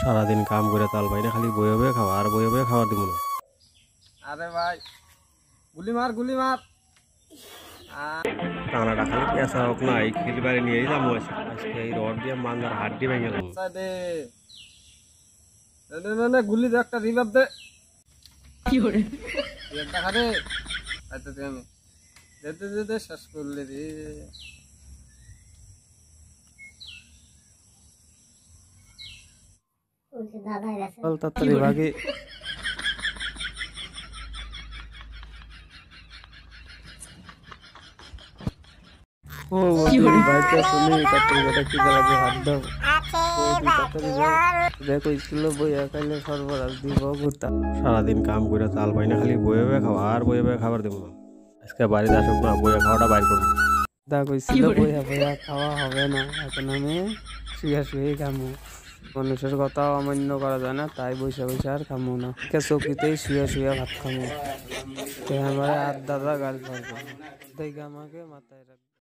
সারাদিন কাম করে তাল পাই না খালি বয়ে বয়ে খাওয়া আর বয়ে বয়ে খাওয়ার দিব না। আরে ভাই গুলি মার গুলি মার। টানাটা খালি পেঁচা হোক না এই খেলি বাড়ি নিয়ে এলাম আজকে। এই রড দিয়ে মান্দার হাড্ডি ভেঙে গেলাম আচ্ছা দে। দে, দে, দে, দে, গুলি দে একটা রিভাব দে। কি করে? দেখা দে। আচ্ছা দে আমি। দে দে দে দে শেষ করলে রে। তাড়াতাড়ি ভাগে। ও তুই বাইতে তাড়াতাড়ি কথা কি লাগে হাত দাও। ও তুই তাড়াতাড়ি যাও দেখো স্কুল বই একাইলে সর্বরাজ দিব ঘুরতাম সারাদিন কাম করে চাল পাই না খালি বয়ে বয়ে খাওয়া আর বয়ে বয়ে খাবার দেবো। না আজকে বাড়িতে আসুক না বয়ে খাওয়াটা বাইর করব। দা কইছিল বইয়া বইয়া খাওয়া হবে না এখন আমি শুয়ে শুয়ে খামো মানুষের কথা অমান্য করা যায় না, তাই বৈশা বৈশা আর খামো না। চকিতেই শুয়ে শুয়ে ভাত খামো। আমার আর দাদা গাল পারব দেখে আমাকে মাথায় রাখ